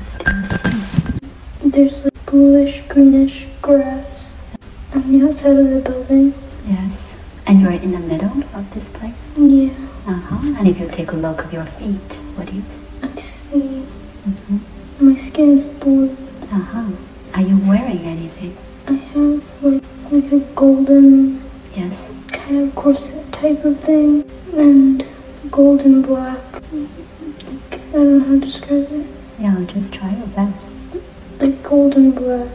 else do you see? There's like bluish, greenish grass on the outside of the building. Yes. And you're in the middle of this place? Yeah, Uh-huh. And if you take a look of your feet, what do you see? I see. Mm-hmm. My skin is blue. Uh-huh. Are you wearing anything? I have like like a golden Yes. kind of corset type of thing and gold and black. I don't know how to describe it. Yeah, just try your best. Like golden and.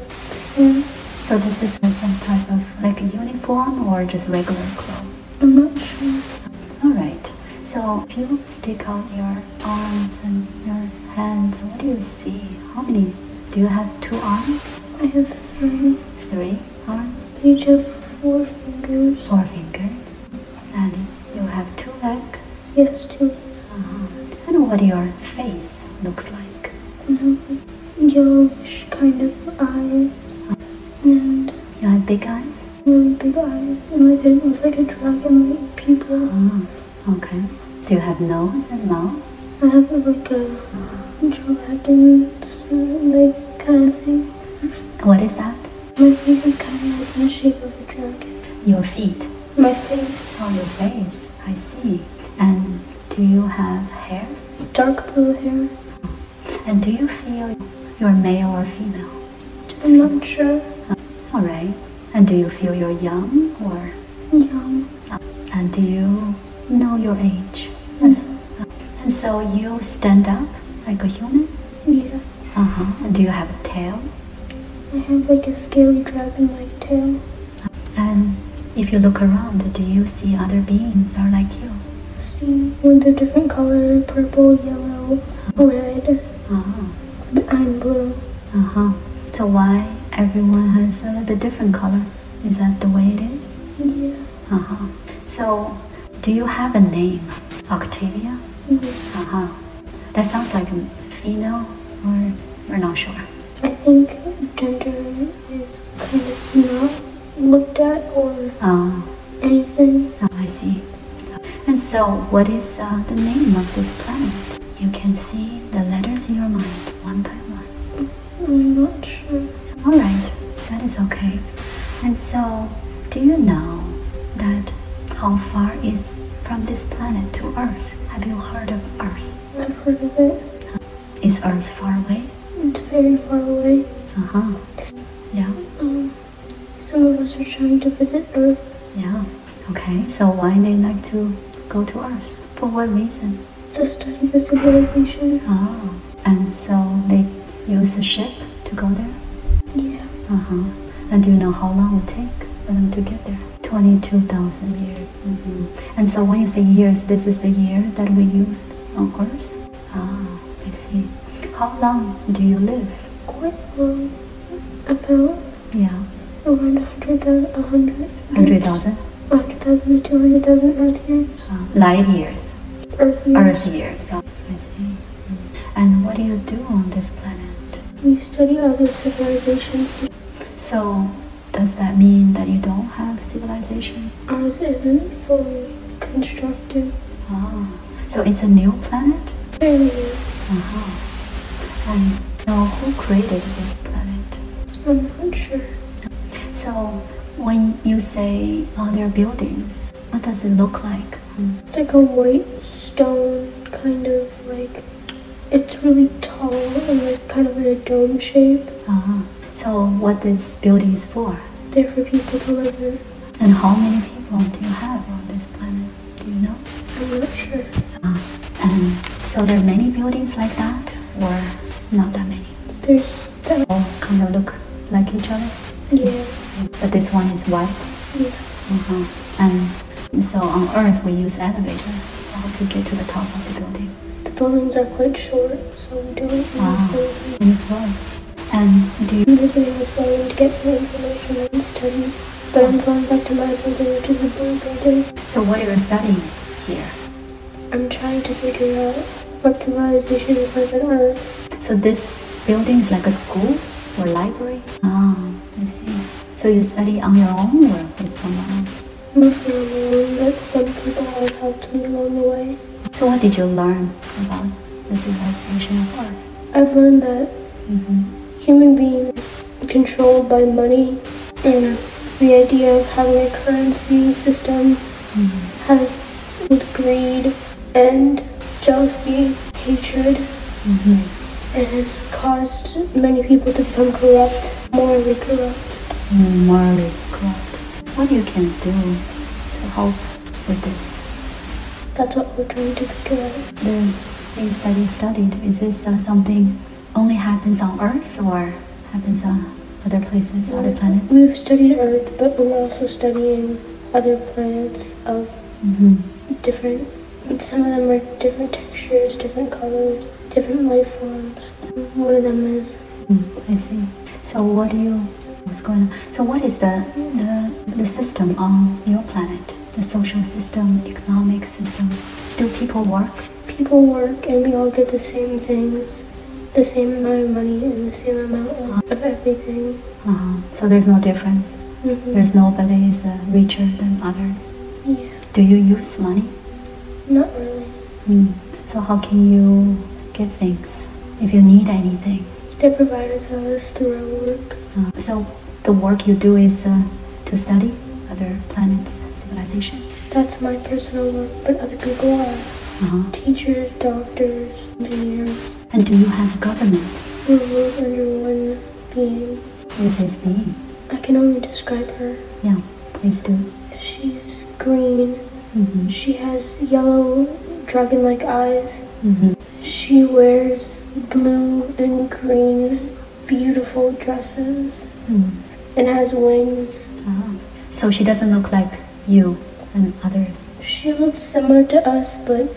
Yeah, So this is some type of like a uniform or just regular clothes? I'm not sure. All right. So if you stick out your arms and your hands, what do you see? How many? Do you have two arms? I have three. Three arms? Each have four fingers. Four fingers? And you have two legs? Yes, two. Uh-huh. And what your face looks like? Mm-hmm. And have yellowish kind of eyes. And You have big eyes? really big eyes. And like a, was like a dragon like pupil. Oh, okay. Do you have nose and mouth? I have like a dragon's like kind of thing. What is that? My face is kind of like in the shape of a dragon. Your feet. My face, Oh, your face. I see. And do you have hair? dark blue hair. And do you feel you're male or female? I'm not sure. All right. And do you feel you're young or? Young. And do you know your age? Yes. And so you stand up like a human? Yeah. Uh huh. And do you have a tail? I have like a scaly dragon-like tail. And if you look around, do you see other beings are like you? See, with a different color, purple, yellow, red, Oh. and blue. Uh huh. So why everyone has a little bit different color? Is that the way it is? Yeah. Uh huh. So, do you have a name? Octavia? yeah. Uh huh. That sounds like a female, or we're not sure. I think gender is kind of not looked at or Oh, anything. oh, I see. And so, what is uh, the name of this planet? You can see the letters in your mind one by one. I'm not sure. All right, that is okay. And so, do you know that how far is from this planet to Earth? Have you heard of Earth? I've heard of it. Is Earth far away? It's very far away. Uh huh. Yeah, Um, some of us are trying to visit Earth. yeah. Okay, so why they like to go to Earth? For what reason? To study the civilization. Oh, and so they use a ship to go there? Yeah. Uh huh. And do you know how long it take for them to get there? 22,000 years. hmm And so when you say years, this is the year that we use on Earth? Ah, I see. How long do you live? Quite long. About Yeah, around 100,000, 100, 100,000? 100,000 to 200,000 Earth years. Uh, light years. Earth years. Earth years. Oh, I see. And what do you do on this planet? We study other civilizations. too. So, does that mean that you don't have civilization? Ours isn't fully constructed. Ah, so it's a new planet? Very new. Uh-huh. And now who created this planet? I'm not sure. So when you say other buildings, what does it look like? It's like a white stone, kind of like. It's really tall and like kind of in a dome shape. Uh-huh. So what this building is for? There for people to live in. And how many people do you have on this planet? Do you know? I'm not sure. Uh, and so there are many buildings like that, or not that many? There's that. All kind of look like each other. Yeah. But this one is white. Yeah. Uh-huh. And so on Earth we use elevator to get to the top of the building. The buildings are quite short, so we don't use Wow. Many floors. And do you visiting this building to get some information and study. But I'm going back to my building, which is a blue building. so what are you studying here? I'm trying to figure out what civilization is like on Earth. So this building is like a school or library? Ah, I see. So you study on your own or with someone else? Mostly on my own, but some people have helped me along the way. So what did you learn about the civilization of art? I've learned that Mm-hmm. human beings controlled by money and the idea of having a currency system Mm-hmm. has with greed and jealousy, hatred, Mm-hmm. it has caused many people to become corrupt, morally corrupt. Mm, morally corrupt. What you can do to help with this? That's what we're trying to figure out. The things that you studied, is this uh, something only happens on Earth or happens on other places, other planets? We've studied Earth, but we're also studying other planets of Mm-hmm. different. Some of them are different textures, different colors, different life forms. One of them is Mm, I see. So what do you what's going on? So what is the the the system on your planet? The social system, economic system. Do people work? people work and we all get the same things, the same amount of money and the same amount of, of everything. Uh-huh. So there's no difference. hmm There's nobody is uh, richer than others. Yeah, Do you use money? not really. Mm. So how can you get things if you need anything? They provided to us through our work. Uh, so the work you do is uh, to study other planets' civilization. That's my personal work, but other people are Uh-huh. teachers, doctors, engineers. And do you have a government? We work under one being. Who is this being? I can only describe her. Yeah, please do. She's green. Mm-hmm. She has yellow dragon-like eyes. Mm-hmm. She wears blue and green beautiful dresses Mm. and has wings. Uh-huh. So she doesn't look like you and others. She looks similar to us, but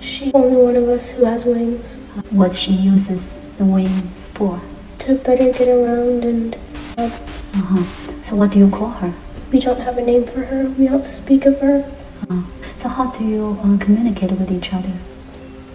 she's only one of us who has wings What she uses the wings for. to better get around and uh, Uh-huh. So what do you call her? we don't have a name for her. We don't speak of her Uh, so how do you uh, communicate with each other?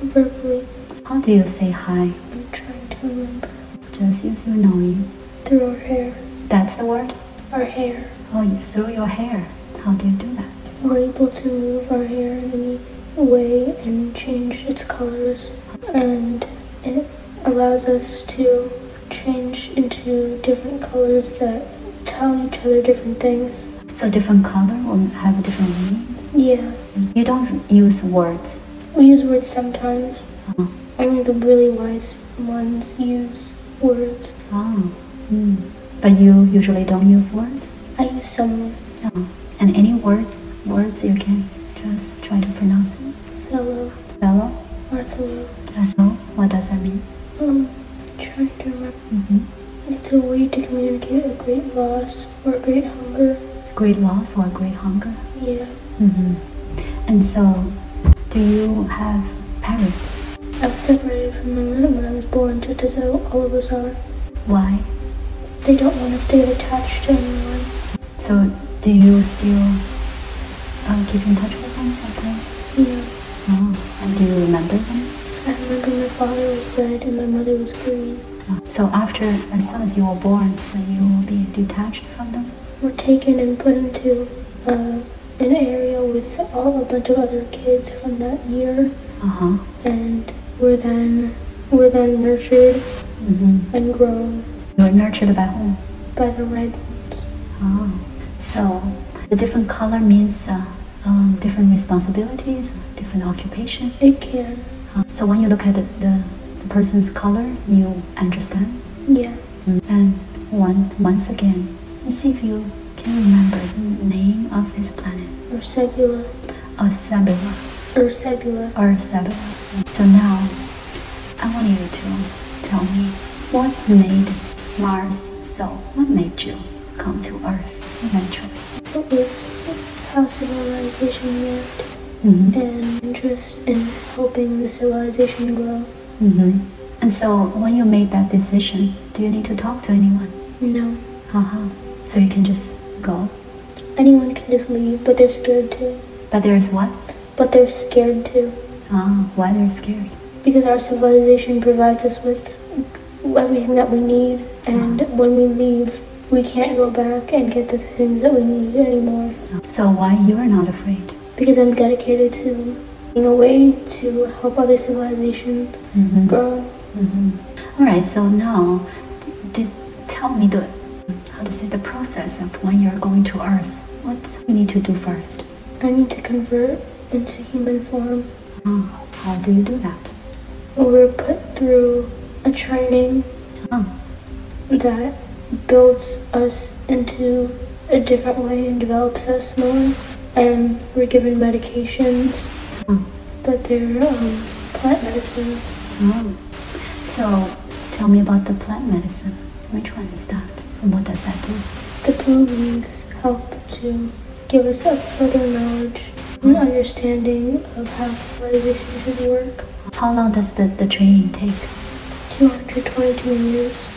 verbally. How do you say hi? I'm trying to remember. Just use your knowing. Through our hair. That's the word? Our hair. Oh, you through your hair. How do you do that? We're able to move our hair in any way and change its colors. And it allows us to change into different colors that tell each other different things. So different color will have different meanings. Yeah. You don't use words. We use words sometimes. Uh-huh. Only the really wise ones use words. Oh. Mm. But you usually don't use words. I use some Oh. And any word words you can just try to pronounce it. fellow, Fellow. Marthalo. Fellow. What does that mean? Um, trying to remember. Mm-hmm. It's a way to communicate a great loss or a great hunger. Great loss or a great hunger. Yeah. Mm-hmm. And so, do you have parents? I was separated from my them when I was born, just as all of us are. Why? They don't want us to get attached to anyone. So, do you still uh, keep in touch with them sometimes? Know, Oh. And do you remember them? I remember my father was red and my mother was green. Oh. So after, as soon as you were born, you will be detached from them. We're taken and put into uh, an area with all a bunch of other kids from that year, Uh huh. and we're then we're then nurtured Mm-hmm. and grown You were nurtured by whom? by the red ones. Oh. So the different color means uh, um, different responsibilities, different occupation. It can, Uh, so when you look at the, the, the person's color, you understand. yeah. And one once again, let's see if you can remember the name of this planet. Or sebula, Ursabila. Or sebula. Ursabila. So now, I want you to tell me what made Mars so? What made you come to Earth eventually? It was how civilization worked Mm-hmm. and interest in helping the civilization grow. Mm-hmm. And so, when you made that decision, do you need to talk to anyone? No, Uh-huh. So you can just go. anyone can just leave, but they're scared to. But there's what? But they're scared too. Ah, why they're scared? Because our civilization provides us with everything that we need, and when we leave, we can't go back and get the things that we need anymore. So why you're not afraid? Because I'm dedicated to being a way to help other civilizations Mm-hmm. grow. Mm-hmm. All right. So now, just tell me the how to say the process of when you're going to Earth. What you need to do first? I need to convert into human form. Oh, how do you do that? We're put through a training Oh, that builds us into a different way and develops us more. And we're given medications, oh, but they're um, plant medicines. oh. So, tell me about the plant medicine. Which one is that? And what does that do? The blue leaves help to give us a further knowledge and understanding of how civilization should work. How long does the, the training take? 222 years.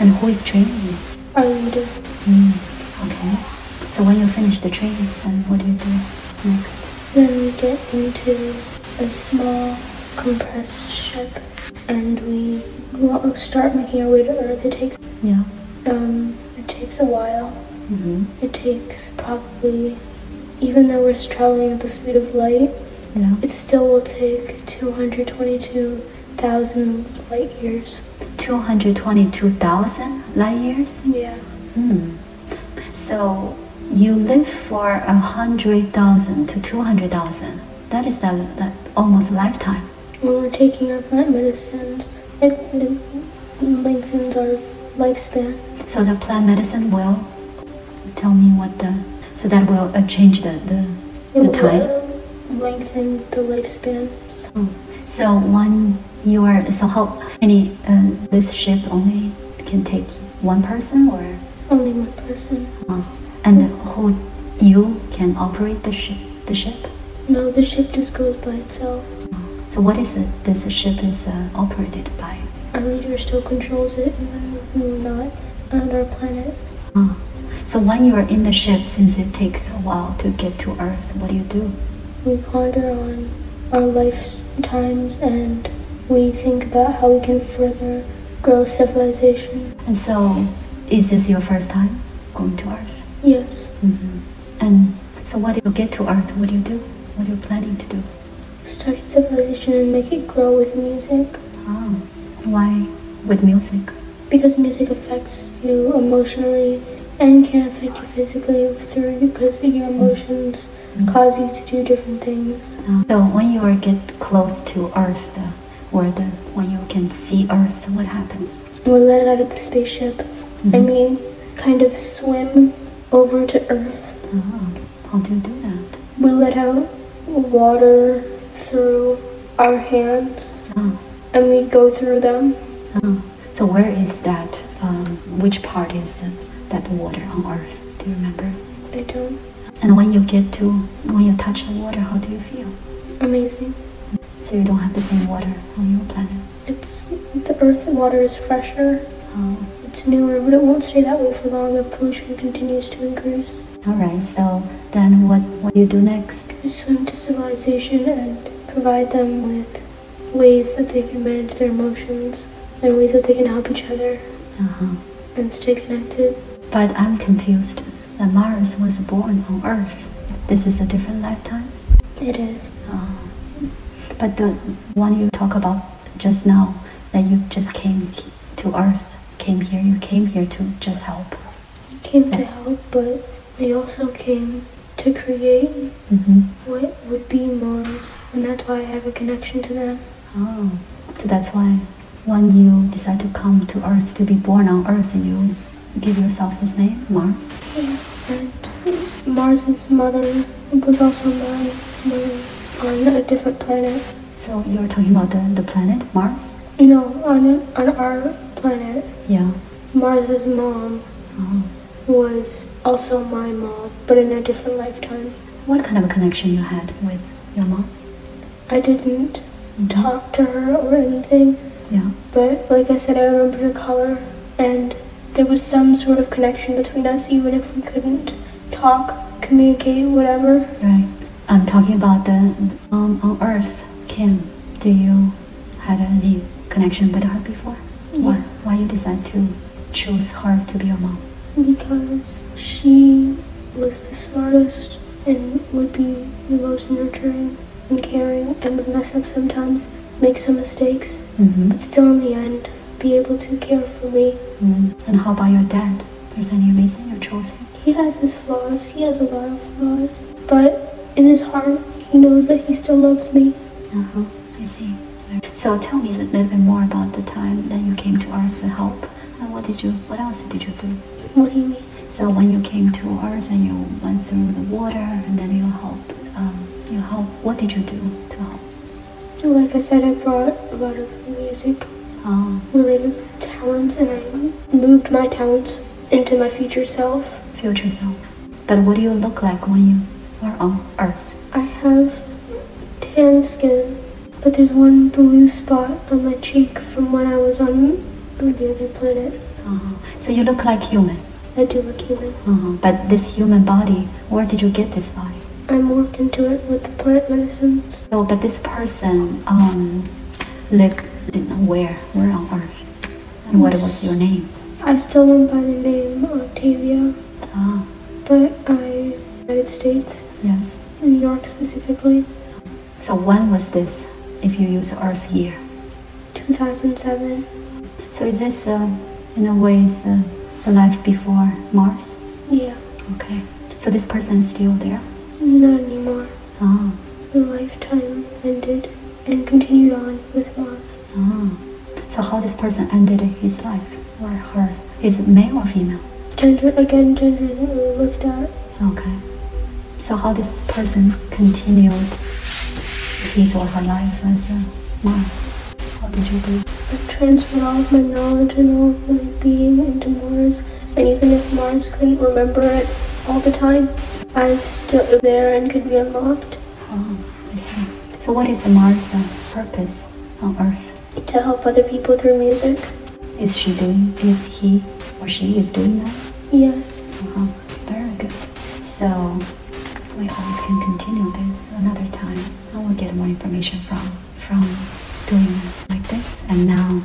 And who is training you? Our leader. Mm, okay. So when you finish the training, then what do you do next? Then we get into a small compressed ship and we start making our way to Earth. It takes Yeah. um, it takes a while. Mm-hmm. It takes probably, even though we're traveling at the speed of light, Yeah. it still will take 222,000 light years. 222,000 light years? Yeah. Hmm. So you live for a hundred thousand to two hundred thousand. That is that, that almost lifetime. When we're taking our plant medicines, it, it lengthens our lifespan. So the plant medicine will tell me what the so that will uh, change the the, It the will time. lengthen the lifespan. Oh. So one you are so how many uh, this ship only can take one person or Only one person. uh, and who you can operate the ship the ship. No, the ship just goes by itself. So what is it? This ship is uh, operated by. Our leader still controls it, not on our planet. Uh, so when you are in the ship, since it takes a while to get to Earth, what do you do? We ponder on our lifetimes and we think about how we can further grow civilization. And so, is this your first time going to Earth? Yes, hmm And so, what do you get to Earth? What do you do? What are you planning to do? study civilization and make it grow with music. Oh, why with music? Because music affects you emotionally and can affect you physically through because your emotions cause you to do different things. So when you are get close to Earth, or the when you can see Earth, what happens? We let out of the spaceship and we kind of swim over to Earth. Oh, how do you do that? We let out water through our hands Oh, and we go through them. oh. So where is that? Um, which part is uh, that water on Earth? Do you remember? I don't. And when you get to when you touch the water, how do you feel? Amazing. So you don't have the same water on your planet. It's the Earth water is fresher. Oh, It's newer, but it won't stay that way for long if pollution continues to increase. all right. So then, what what do you do next? We swim to civilization and provide them with ways that they can manage their emotions and ways that they can help each other Uh-huh. and stay connected. But I'm confused. That Mars was born on Earth. This is a different lifetime. It is. Oh. But the one you talk about just now, that you just came to Earth, came here. You came here to just help. You came to help, but they also came to create Mm-hmm. what would be Mars, and that's why I have a connection to them. Oh, so that's why when you decide to come to Earth, to be born on Earth, and you give yourself this name, Mars. Yeah, And Mars's mother was also my mother on a different planet. So you're talking about the, the planet Mars? No, on on our planet, Yeah. Mars's mom Oh. was also my mom, but in a different lifetime. What kind of a connection you had with your mom? I didn't Mhm. talk to her or anything, Yeah. but like I said, I remember her color, and there was some sort of connection between us, even if we couldn't talk, communicate, whatever. Right. I'm talking about the um, on Earth, Kim. Do you had any connection with her before? Why? Why you decide to choose her to be your mom? Because she was the smartest and would be the most nurturing and caring and would mess up sometimes, make some mistakes, Mm-hmm. but still in the end be able to care for me. Mm. And how about your dad? There's any reason you chose him? He has his flaws. He has a lot of flaws. But in his heart, he knows that he still loves me. Uh-huh. I see. So tell me a little bit more about the time that you came to Earth to help. And what did you, what else did you do? What do you mean? So when you came to Earth and you went through the water and then you helped, um, you help. What did you do to help? Like I said, I brought a lot of music related talents and I moved my talents into my future self. future self. But what do you look like when you are on Earth? I have tan skin, but there's one blue spot on my cheek from when I was on the other planet. Uh-huh. So you look like human. I do look human. Uh-huh. But this human body, where did you get this body? I morphed into it with plant medicines. Oh, but this person um, lived in where? Where on Earth? And what was your name? I still went by the name Octavia, Ah, but I United States, yes. New York specifically, So when was this? If you use Earth year, 2007. so is this uh, in a way is uh, the life before Mars? Yeah, Okay. So this person is still there. not anymore. Ah, The lifetime ended and continued on with Mars. ah. So how this person ended his life or her? Is it male or female? Gender again, gender isn't really looked at. Okay. So how this person continued his or her life as a Mars? How did you do? I transferred all of my knowledge and all of my being into Mars, and even if Mars couldn't remember it all the time, I was still there and could be unlocked Oh. So what is uh, purpose on Earth? to help other people through music. Is she doing? If he or she is doing that? Yes. Uh-huh. Very good. So we always can continue this another time. I will get more information from from doing like this. And now